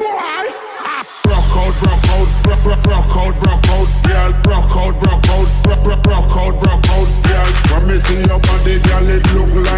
boy. Bro code, bro code, bro bro bro code, bro code, girl. Bro code, bro code, bro bro bro code, bro code, girl. When me see your body, girl, it look like.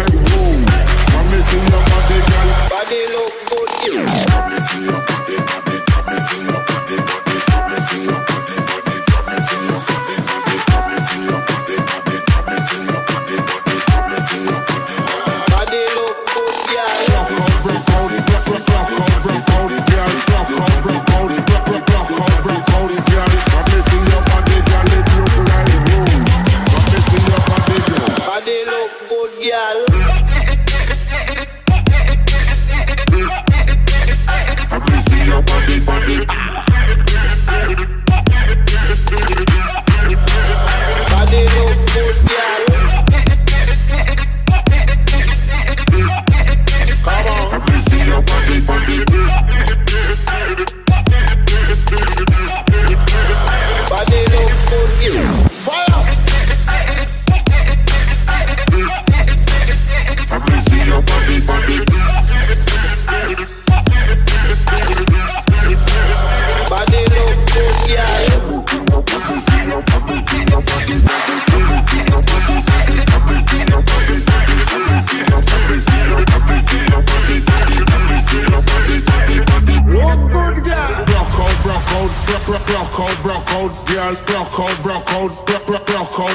broco, out, girl, broco, out,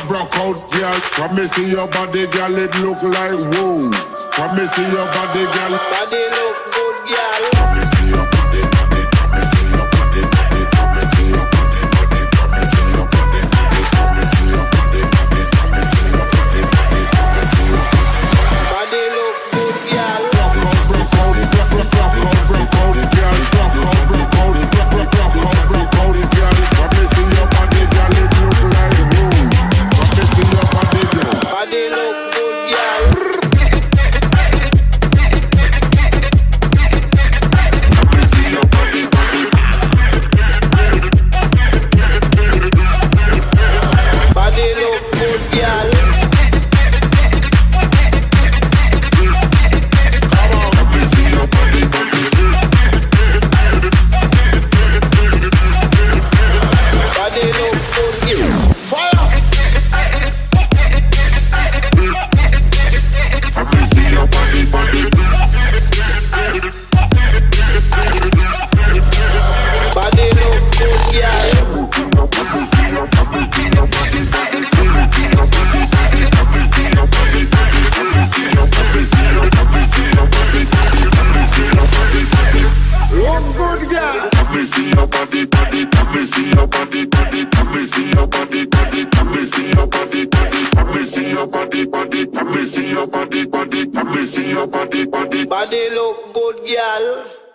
broco, out, girl. When me see your body, girl, it look like woo. When me see your body, girl, body see your body, body, let me see your body, body, let me see your body, body, let me see your body, body, let me see your body, body, let me see your body, body. Body look good, girl.